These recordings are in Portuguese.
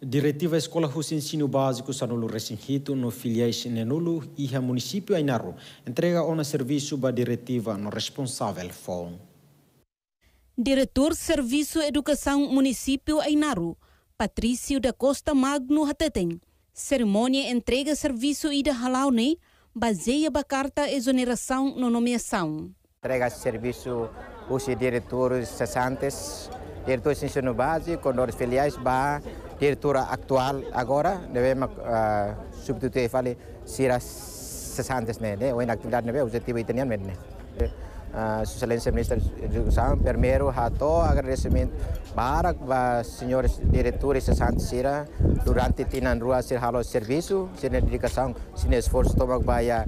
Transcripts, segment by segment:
Diretiva Escola Russo Ensino Básico Sanulu Recinhito no filiais Nenulu e a município Ainaru entrega o serviço da diretiva no responsável FON. Diretor Serviço Educação Município Ainaru, Patrício da Costa Magno Hateteng. Cerimônia entrega serviço ida halaune baseia a carta exoneração no nomeação. Entrega serviço os diretores cessantes, diretores de ensino básico, com os filiais, ba, diretora atual agora, devemos uh, substituir, fale, sira cessantes, né, né, ou inatividade, né, objetivo italiano, né. Uh, Sua Excelência Ministra da Educação, primeiro, rato agradecimento para os senhores diretores cessantes sira durante tinan rua sir halo serviço, sir dedicação, sir esforço tomar para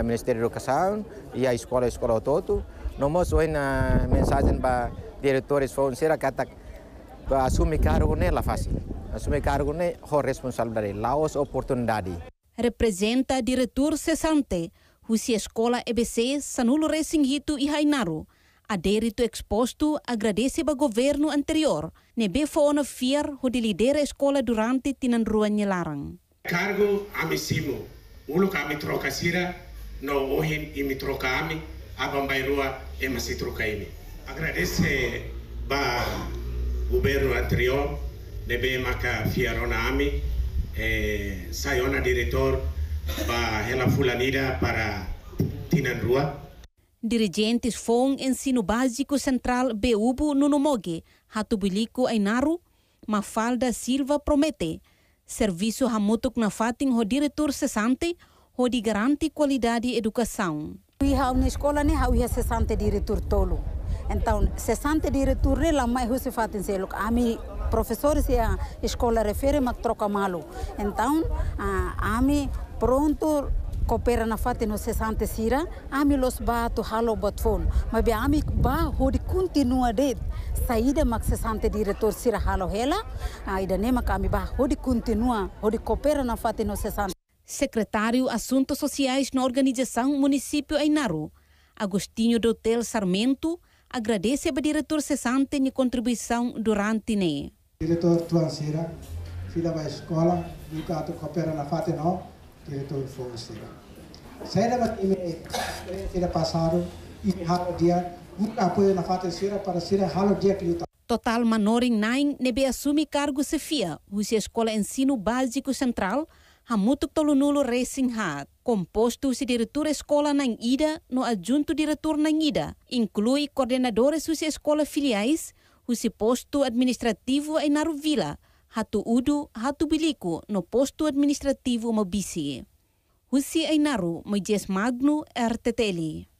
o Ministério da Educação e a escola, a escola todo. Nomos hoje na mensagem para diretores foi sira kata assumir cargo não é fácil. Assumir cargo não é responsabilidade, lá os oportunidade. Representa diretor cessante Husi Escola EBC Sanulo Racing Hito e Hainaru. Aderito exposto agradece ao governo anterior. Nebe foona fiar ho de lidera escola durante tinan rua larang. Cargo amissimo. Ulu kami troca sira, no ohin imi troca ami, abambai rua e masi troca imi. Agradece ba governo anterior, nebe maka fiarona ami, e sayona diretor ba hela fulanida para tinan rua. Dirigentes FON Ensino Básico Central BUBU Nunomoge, Hatubilico Ainaru, Mafalda Silva promete. Serviço hamutuk na fating ho diretor cessante, ho di garante qualidade educação. Iha na escola hau iha cessante diretor tolo. Então, cessante diretor ne lama ihu se fatin se luk ami professores e a escola refere mak troca malo. Então, ami pronto coopera na fate no cessante sira, ami los ba to halo botfon. Mas be ami ba hodi continua de saída mak cessante diretor sira halo hela, aida nema kami ba hodi continua, hodi coopera na fate no cessante. Secretário Assuntos Sociais na Organização Município Ainaru, Agostinho do Hotel Sarmento, agradece ao diretor cessante a contribuição durante ne. Diretor Tuan Sira, filha da escola, educado coopera na fate no, diretor. Saya dapat email tidak passado e halo dia buka apoio na fata sira para sira halo dia que luta. Total Manoring Nine nebe assume cargo sefia, husi escola ensino básico central, hamutuk tolunulo Racing Hat, composto se diretor escola na ida no adjunto diretor na ida, inclui coordenadores husi escola filiais, husi posto administrativo em Naruvila, hatu udu hatu biliku no posto administrativo Mobisi. Husi Ainaru, Moises Magno, RTTL.